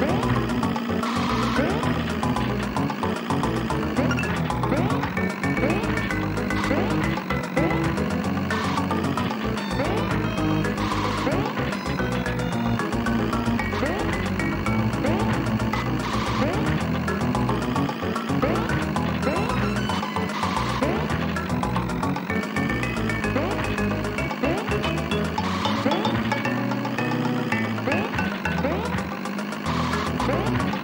Bye. Thank you.